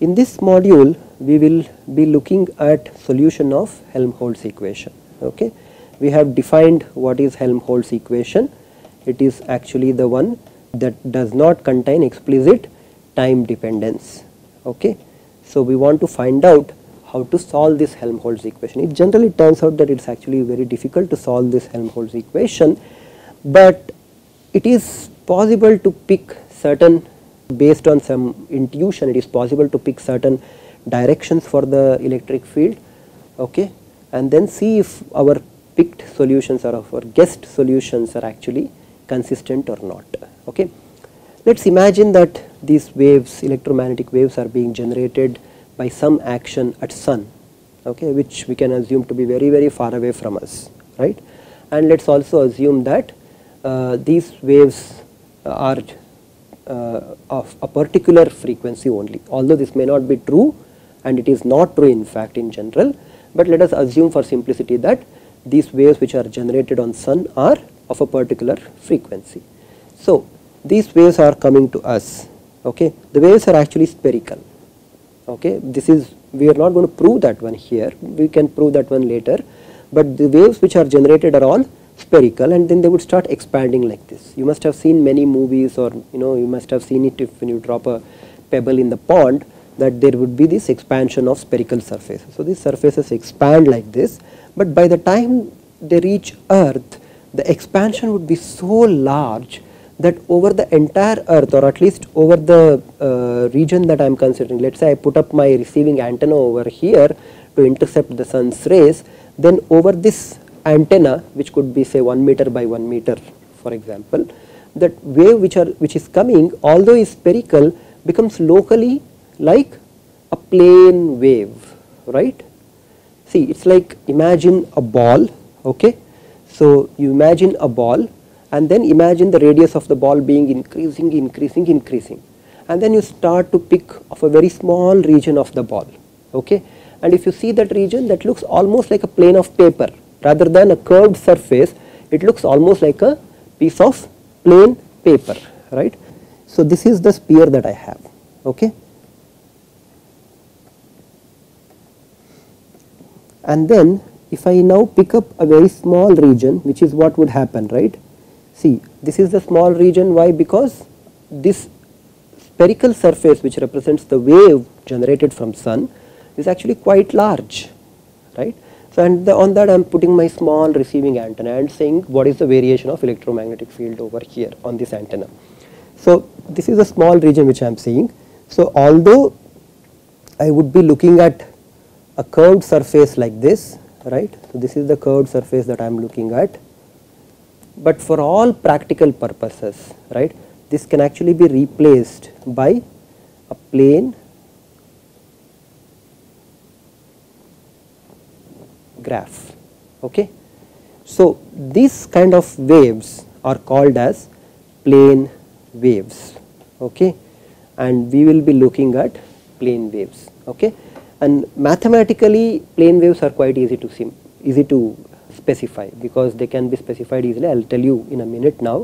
In this module we will be looking at solution of Helmholtz equation. Okay. We have defined what is Helmholtz equation. It is actually the one that does not contain explicit time dependence. Okay. So, we want to find out how to solve this Helmholtz equation. It generally turns out that it is actually very difficult to solve this Helmholtz equation, but it is possible to pick certain based on some intuition it is possible to pick certain directions for the electric field okay? And then see if our picked solutions or our guessed solutions are actually consistent or not okay? Let us imagine that these waves electromagnetic waves are being generated by some action at sun okay? Which we can assume to be very very far away from us right? And let us also assume that uh, these waves are uh, of a particular frequency only. Although this may not be true and it is not true in fact in general but let us assume for simplicity that these waves which are generated on sun are of a particular frequency. So, these waves are coming to us okay? The waves are actually spherical okay? This is we are not going to prove that one here. We can prove that one later. But the waves which are generated are all spherical and then they would start expanding like this. You must have seen many movies or you know you must have seen it if when you drop a pebble in the pond that there would be this expansion of spherical surfaces. So, these surfaces expand like this, but by the time they reach earth the expansion would be so large that over the entire earth or at least over the uh, region that I am considering let us say I put up my receiving antenna over here to intercept the sun's rays then over this antenna which could be say 1 meter by 1 meter for example that wave which are which is coming although is spherical becomes locally like a plane wave right? See it is like imagine a ball okay? So you imagine a ball and then imagine the radius of the ball being increasing increasing increasing. And then you start to pick of a very small region of the ball okay? And if you see that region that looks almost like a plane of paper rather than a curved surface it looks almost like a piece of plain paper right. So, this is the sphere that I have okay. And then if I now pick up a very small region which is what would happen right. See this is the small region why because this spherical surface which represents the wave generated from sun is actually quite large right. So, and the, on that I am putting my small receiving antenna and saying what is the variation of electromagnetic field over here on this antenna. So, this is a small region which I am seeing. So, although I would be looking at a curved surface like this right. So, this is the curved surface that I am looking at, but for all practical purposes right this can actually be replaced by a plane graph. Okay. So, these kind of waves are called as plane waves okay and we will be looking at plane waves okay and mathematically plane waves are quite easy to sim easy to specify because they can be specified easily I will tell you in a minute now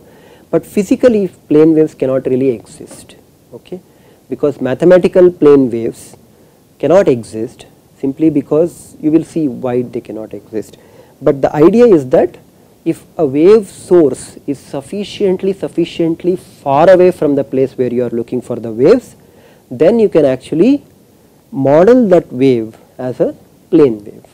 but physically plane waves cannot really exist okay because mathematical plane waves cannot exist simply because you will see why they cannot exist. But the idea is that if a wave source is sufficiently sufficiently far away from the place where you are looking for the waves then you can actually model that wave as a plane wave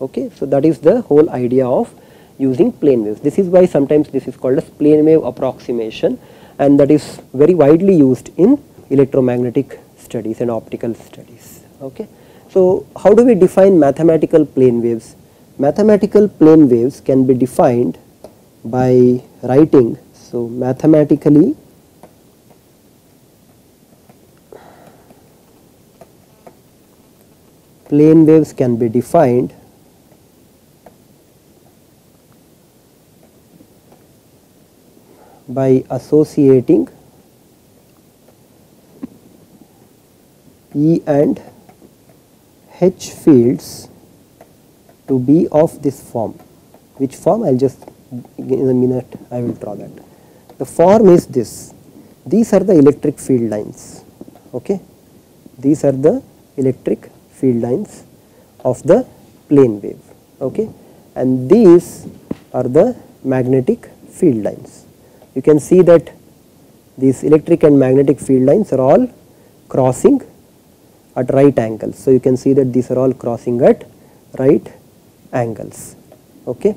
okay. So, that is the whole idea of using plane waves this is why sometimes this is called as plane wave approximation and that is very widely used in electromagnetic studies and optical studies okay. So, how do we define mathematical plane waves? Mathematical plane waves can be defined by writing. So, mathematically plane waves can be defined by associating E and H fields to be of this form. Which form? I will just in a minute I will draw that. The form is this. These are the electric field lines. Okay? These are the electric field lines of the plane wave. Okay? And these are the magnetic field lines. You can see that these electric and magnetic field lines are all crossing at right angles. So, you can see that these are all crossing at right angles. Okay.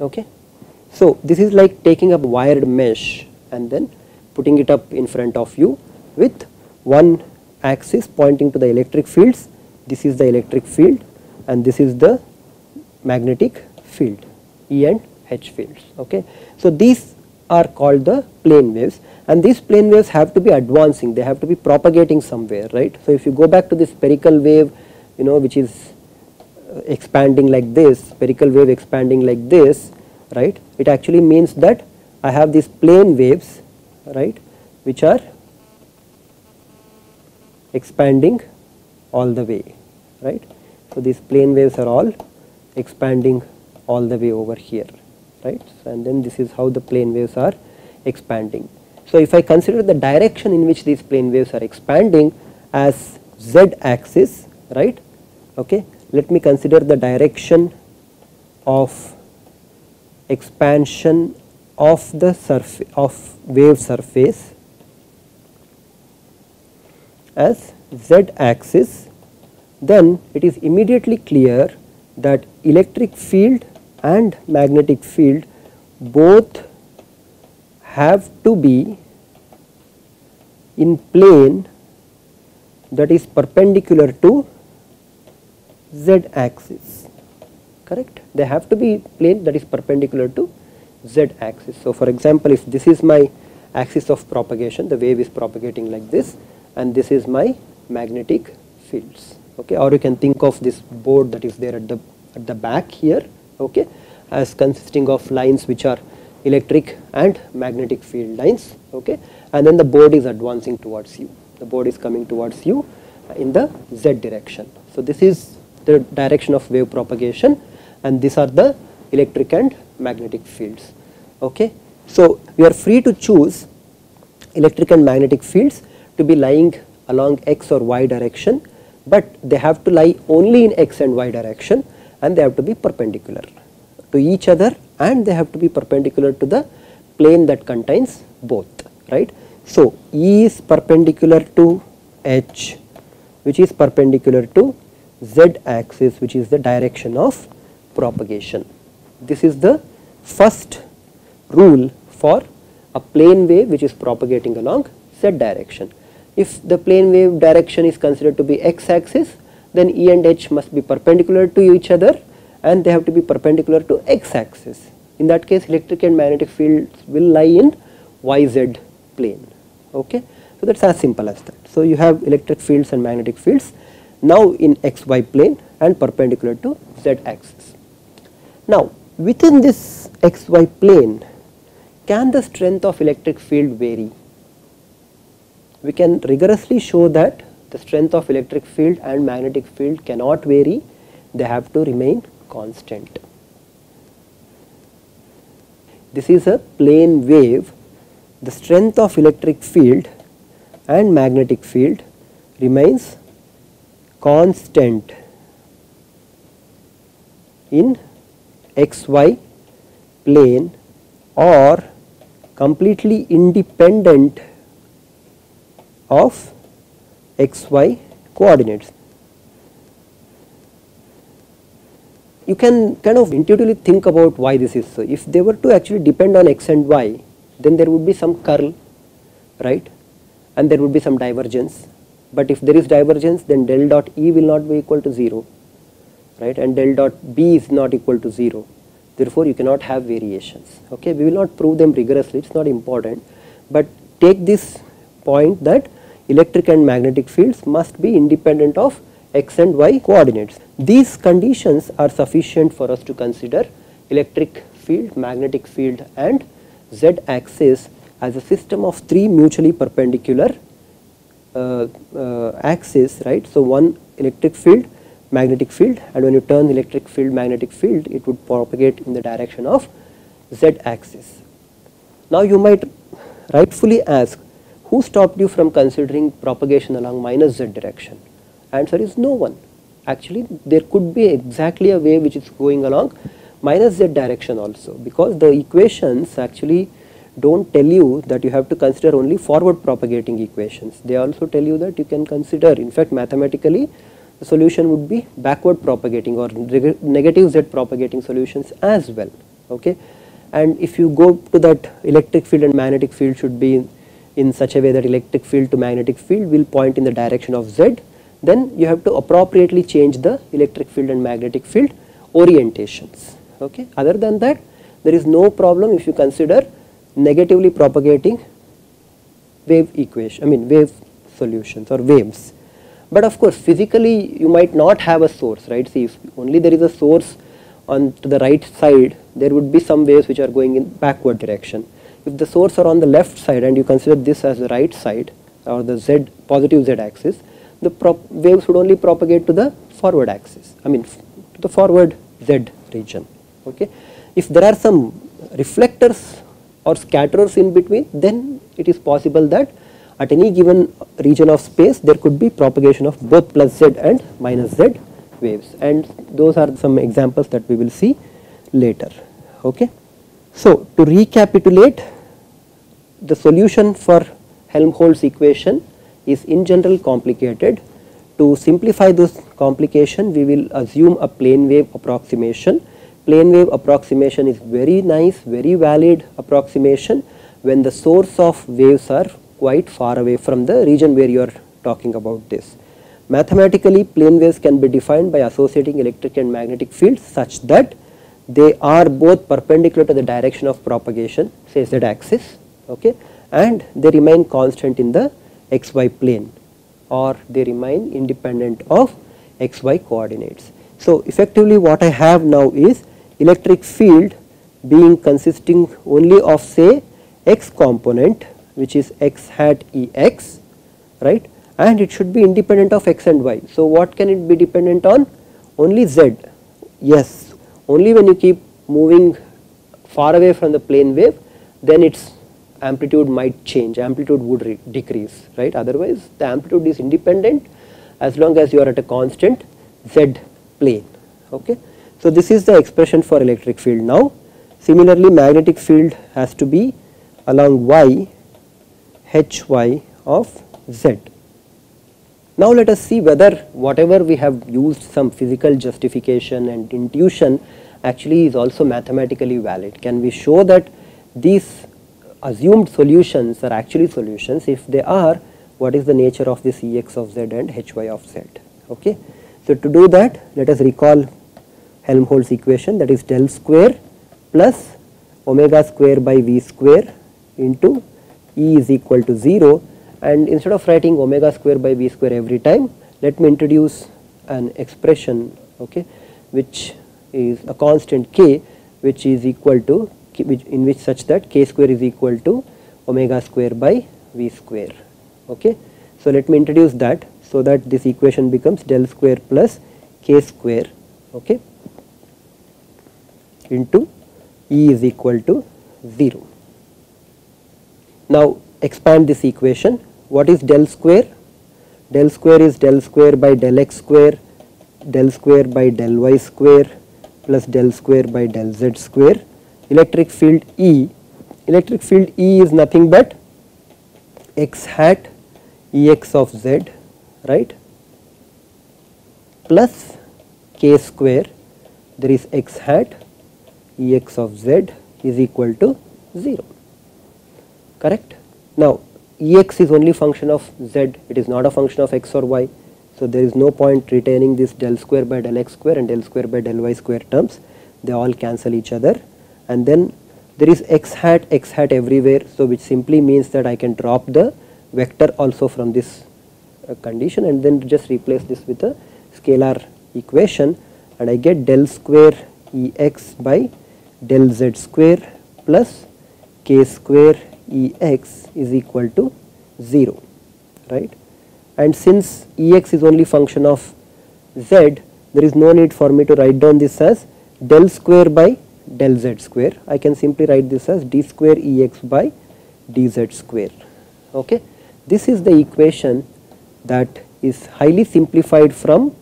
Okay. So, this is like taking a wired mesh and then putting it up in front of you with one axis pointing to the electric fields. This is the electric field and this is the magnetic field E and H fields. Okay. So, these are called the plane waves and these plane waves have to be advancing, they have to be propagating somewhere, right. So, if you go back to this spherical wave, you know which is uh, expanding like this, spherical wave expanding like this, right, it actually means that I have these plane waves, right, which are expanding all the way, right. So, these plane waves are all expanding all the way over here right? And then this is how the plane waves are expanding. So, if I consider the direction in which these plane waves are expanding as z axis right? Okay let me consider the direction of expansion of the surface of wave surface as z axis. Then it is immediately clear that electric field and magnetic field both have to be in plane that is perpendicular to z axis correct? They have to be plane that is perpendicular to z axis. So for example if this is my axis of propagation the wave is propagating like this and this is my magnetic fields okay? Or you can think of this board that is there at the at the back here okay? As consisting of lines which are electric and magnetic field lines. Okay? And then the board is advancing towards you. The board is coming towards you in the z direction. So this is the direction of wave propagation and these are the electric and magnetic fields. Okay? So we are free to choose electric and magnetic fields to be lying along x or y direction but they have to lie only in x and y direction and they have to be perpendicular to each other and they have to be perpendicular to the plane that contains both right. So, E is perpendicular to H which is perpendicular to Z axis which is the direction of propagation. This is the first rule for a plane wave which is propagating along Z direction. If the plane wave direction is considered to be x axis then E and H must be perpendicular to each other and they have to be perpendicular to x axis. In that case electric and magnetic fields will lie in yz plane okay. So that is as simple as that. So you have electric fields and magnetic fields now in xy plane and perpendicular to z axis. Now within this xy plane can the strength of electric field vary? We can rigorously show that the strength of electric field and magnetic field cannot vary, they have to remain constant. This is a plane wave, the strength of electric field and magnetic field remains constant in xy plane or completely independent of xy coordinates. You can kind of intuitively think about why this is so. If they were to actually depend on x and y, then there would be some curl, right? And there would be some divergence. But if there is divergence, then del dot E will not be equal to 0, right? And del dot B is not equal to 0. Therefore, you cannot have variations. Okay, we will not prove them rigorously, it is not important. But take this point that electric and magnetic fields must be independent of x and y coordinates. These conditions are sufficient for us to consider electric field, magnetic field and z axis as a system of three mutually perpendicular uh, uh, axis right. So, one electric field, magnetic field and when you turn electric field, magnetic field it would propagate in the direction of z axis. Now you might rightfully ask who stopped you from considering propagation along minus z direction? Answer is no one. Actually there could be exactly a wave which is going along minus z direction also because the equations actually do not tell you that you have to consider only forward propagating equations. They also tell you that you can consider in fact mathematically the solution would be backward propagating or negative z propagating solutions as well. Okay. And if you go to that electric field and magnetic field should be in such a way that electric field to magnetic field will point in the direction of z then you have to appropriately change the electric field and magnetic field orientations okay? Other than that there is no problem if you consider negatively propagating wave equation I mean wave solutions or waves. But of course physically you might not have a source right? See if only there is a source on to the right side there would be some waves which are going in backward direction if the source are on the left side and you consider this as the right side or the z positive z axis the waves would only propagate to the forward axis I mean to the forward z region okay? If there are some reflectors or scatterers in between then it is possible that at any given region of space there could be propagation of both plus z and minus z waves. And those are some examples that we will see later okay so to recapitulate the solution for Helmholtz equation is in general complicated to simplify this complication we will assume a plane wave approximation plane wave approximation is very nice, very valid approximation when the source of waves are quite far away from the region where you are talking about this. Mathematically plane waves can be defined by associating electric and magnetic fields such that they are both perpendicular to the direction of propagation say z axis okay and they remain constant in the xy plane or they remain independent of xy coordinates. So effectively what I have now is electric field being consisting only of say x component which is x hat Ex right and it should be independent of x and y. So what can it be dependent on? Only z. Yes, only when you keep moving far away from the plane wave then its amplitude might change, amplitude would decrease right otherwise the amplitude is independent as long as you are at a constant z plane okay. So this is the expression for electric field now. Similarly magnetic field has to be along y hy of z. Now let us see whether whatever we have used some physical justification and intuition actually is also mathematically valid. Can we show that these assumed solutions are actually solutions if they are what is the nature of this Ex of z and Hy of z okay. So to do that let us recall Helmholtz equation that is del square plus omega square by v square into E is equal to 0 and instead of writing omega square by v square every time let me introduce an expression okay which is a constant k which is equal to which in which such that k square is equal to omega square by v square okay. So let me introduce that so that this equation becomes del square plus k square okay into E is equal to 0. Now expand this equation what is del square? Del square is del square by del x square del square by del y square plus del square by del z square electric field E electric field E is nothing but x hat Ex of z right plus k square there is x hat Ex of z is equal to 0 correct. Now Ex is only function of z. It is not a function of x or y. So there is no point retaining this del square by del x square and del square by del y square terms. They all cancel each other. And then there is x hat x hat everywhere. So which simply means that I can drop the vector also from this uh, condition and then just replace this with a scalar equation. And I get del square Ex by del z square plus k square Ex is equal to 0 right and since Ex is only function of z there is no need for me to write down this as del square by del z square. I can simply write this as d square Ex by dz square. Okay. This is the equation that is highly simplified from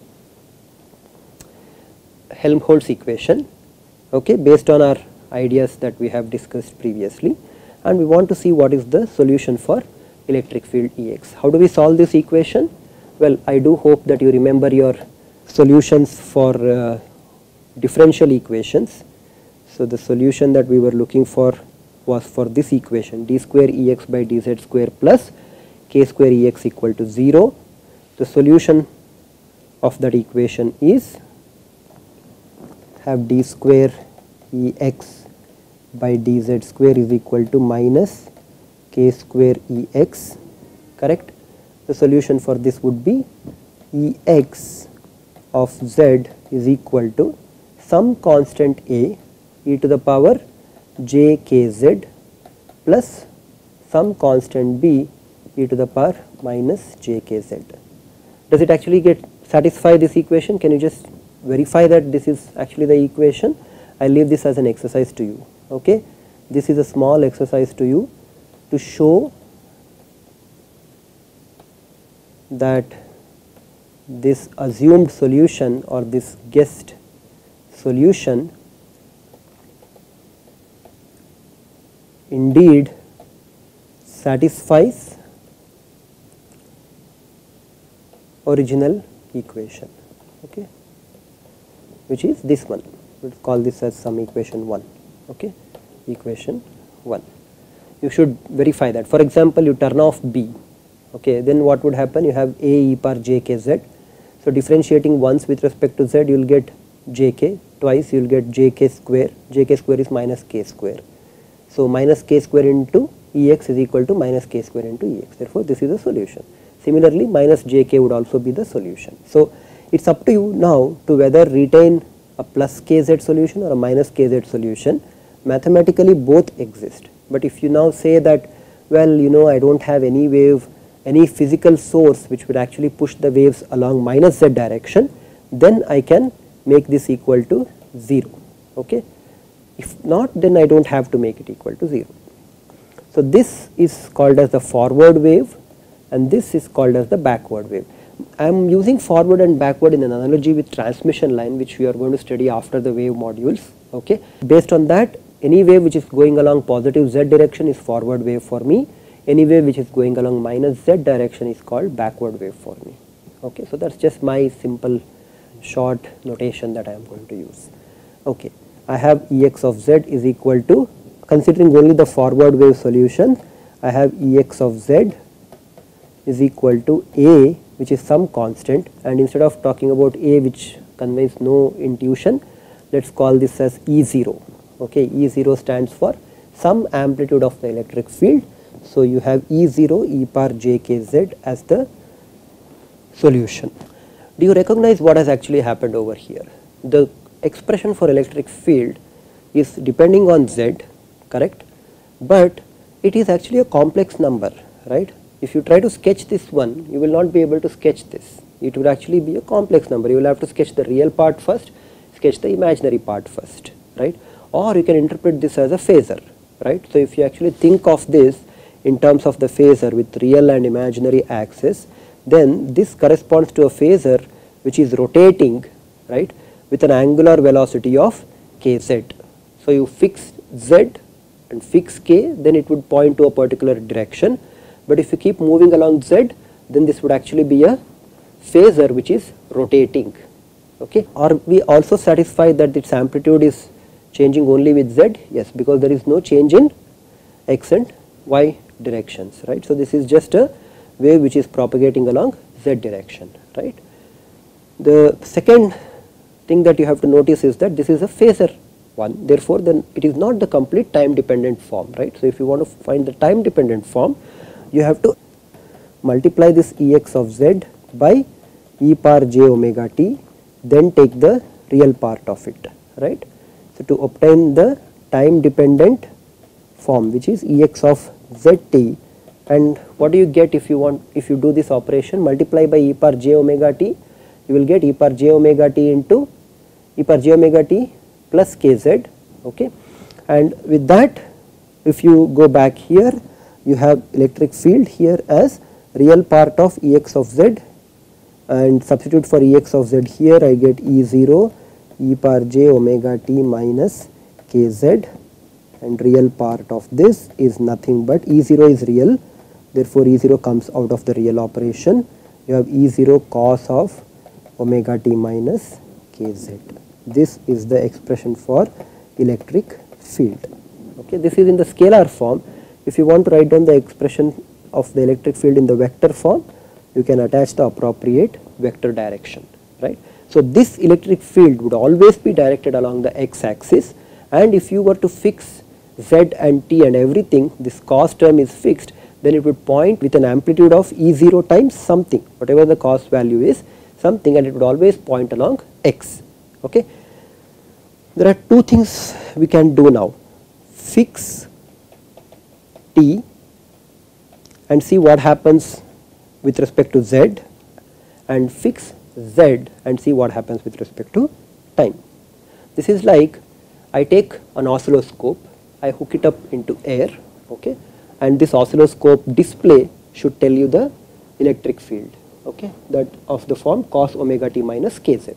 Helmholtz equation okay, based on our ideas that we have discussed previously and we want to see what is the solution for electric field Ex. How do we solve this equation? Well, I do hope that you remember your solutions for uh, differential equations. So, the solution that we were looking for was for this equation d square Ex by dz square plus k square Ex equal to 0. The solution of that equation is have d square Ex by dz square is equal to minus k square Ex correct. The solution for this would be Ex of z is equal to some constant a e to the power j k z plus some constant b e to the power minus j k z. Does it actually get satisfy this equation? Can you just verify that this is actually the equation? I leave this as an exercise to you. Okay, this is a small exercise to you to show that this assumed solution or this guessed solution indeed satisfies original equation. Okay? Which is this one. We will call this as some equation 1 okay? Equation 1 you should verify that. For example you turn off b. Okay? Then what would happen? You have a e power j k z. So differentiating once with respect to z you will get j k. Twice you will get j k square. J k square is minus k square. So minus k square into ex is equal to minus k square into ex therefore this is the solution. Similarly minus j k would also be the solution. So it's up to you now to whether retain a plus kz solution or a minus kz solution mathematically both exist but if you now say that well you know I do not have any wave any physical source which would actually push the waves along minus z direction then I can make this equal to 0 okay if not then I do not have to make it equal to 0. So this is called as the forward wave and this is called as the backward wave. I am using forward and backward in an analogy with transmission line which we are going to study after the wave modules okay. Based on that any wave which is going along positive z direction is forward wave for me any wave which is going along minus z direction is called backward wave for me okay. So that is just my simple short notation that I am going to use okay. I have Ex of z is equal to considering only the forward wave solution I have Ex of z is equal to A which is some constant and instead of talking about A which conveys no intuition let us call this as E0 okay E0 stands for some amplitude of the electric field. So you have E0 e power jkz as the solution. Do you recognize what has actually happened over here? The expression for electric field is depending on z correct? But it is actually a complex number right? If you try to sketch this one you will not be able to sketch this. It would actually be a complex number. You will have to sketch the real part first sketch the imaginary part first right or you can interpret this as a phasor right? So if you actually think of this in terms of the phasor with real and imaginary axis then this corresponds to a phasor which is rotating right with an angular velocity of kz. So you fix z and fix k then it would point to a particular direction. But if you keep moving along z then this would actually be a phasor which is rotating okay? Are we also satisfy that its amplitude is changing only with z yes because there is no change in x and y directions right? So this is just a wave which is propagating along z direction right? The second thing that you have to notice is that this is a phasor one. Therefore then it is not the complete time dependent form right? So if you want to find the time dependent form you have to multiply this Ex of z by e power j omega t then take the real part of it right. So, to obtain the time dependent form which is Ex of zt and what do you get if you want if you do this operation? Multiply by e power j omega t you will get e power j omega t into e power j omega t plus kz okay? And with that if you go back here you have electric field here as real part of Ex of z and substitute for Ex of z here I get E0 e power j omega t minus kz and real part of this is nothing but E0 is real therefore E0 comes out of the real operation you have E0 cos of omega t minus kz. This is the expression for electric field. Okay, this is in the scalar form. If you want to write down the expression of the electric field in the vector form, you can attach the appropriate vector direction, right. So, this electric field would always be directed along the x axis and if you were to fix z and t and everything, this cos term is fixed, then it would point with an amplitude of E0 times something, whatever the cos value is, something and it would always point along x. Okay. There are two things we can do now fix t and see what happens with respect to z and fix z and see what happens with respect to time. This is like I take an oscilloscope, I hook it up into air okay, and this oscilloscope display should tell you the electric field okay that of the form cos omega t minus kz.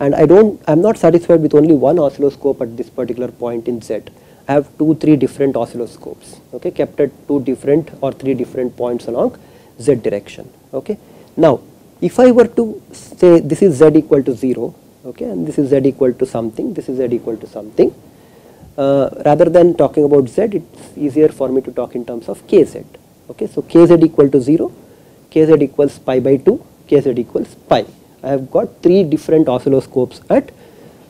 And I don't I am not satisfied with only one oscilloscope at this particular point in z. I have two three different oscilloscopes okay kept at two different or three different points along z direction okay. Now if I were to say this is z equal to 0 okay and this is z equal to something this is z equal to something uh, rather than talking about z it's easier for me to talk in terms of kz okay so kz equal to 0 kz equals pi by 2, kz equals pi. I have got three different oscilloscopes at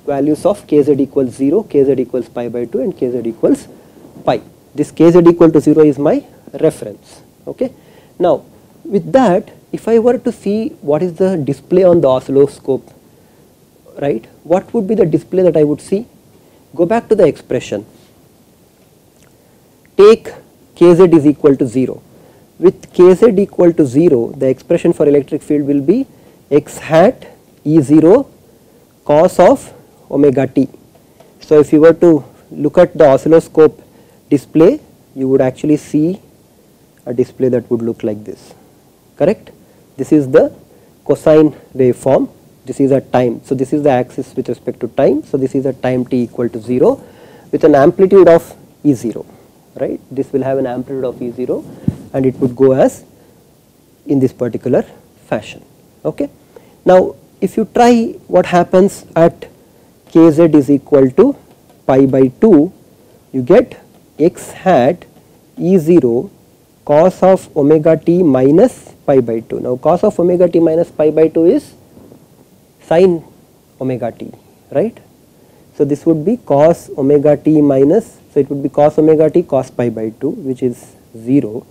values of kz equals 0, kz equals pi by 2 and kz equals pi. This kz equal to 0 is my reference. Okay. Now, with that if I were to see what is the display on the oscilloscope, right, what would be the display that I would see? Go back to the expression, take kz is equal to 0 with kz equal to 0 the expression for electric field will be x hat E0 cos of omega t. So, if you were to look at the oscilloscope display you would actually see a display that would look like this correct. This is the cosine waveform this is a time. So, this is the axis with respect to time. So, this is a time t equal to 0 with an amplitude of E0 right this will have an amplitude of E0 and it would go as in this particular fashion. Okay. Now, if you try what happens at kz is equal to pi by 2, you get x hat E0 cos of omega t minus pi by 2. Now, cos of omega t minus pi by 2 is sin omega t, right. So, this would be cos omega t minus, so it would be cos omega t cos pi by 2 which is 0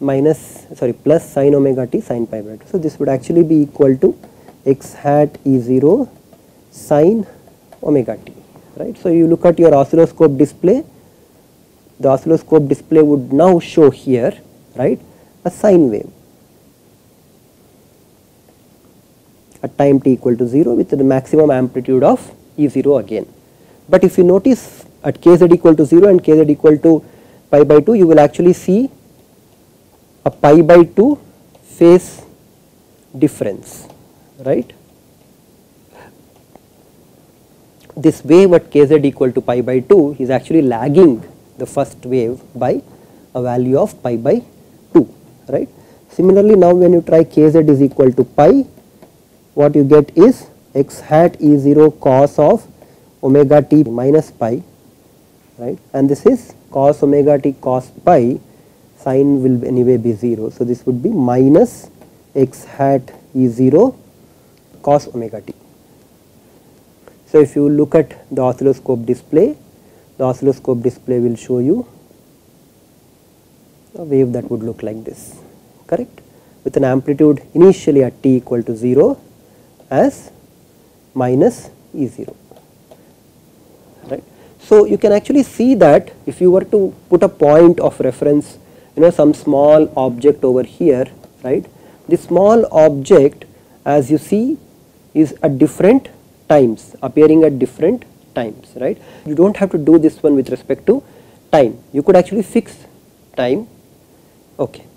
minus sorry plus sine omega t sine pi by 2. So, this would actually be equal to x hat E 0 sine omega t right. So, you look at your oscilloscope display the oscilloscope display would now show here right a sine wave at time t equal to 0 with the maximum amplitude of E 0 again. But if you notice at kz equal to 0 and kz equal to pi by 2 you will actually see a pi by 2 phase difference right. This wave at kz equal to pi by 2 is actually lagging the first wave by a value of pi by 2 right. Similarly, now when you try kz is equal to pi what you get is x hat e 0 cos of omega t minus pi right and this is cos omega t cos pi Sine will anyway be 0. So, this would be minus x hat E 0 cos omega t. So, if you look at the oscilloscope display, the oscilloscope display will show you a wave that would look like this correct with an amplitude initially at t equal to 0 as minus E 0 right. So, you can actually see that if you were to put a point of reference you know some small object over here right this small object as you see is at different times appearing at different times right. You do not have to do this one with respect to time. You could actually fix time. Okay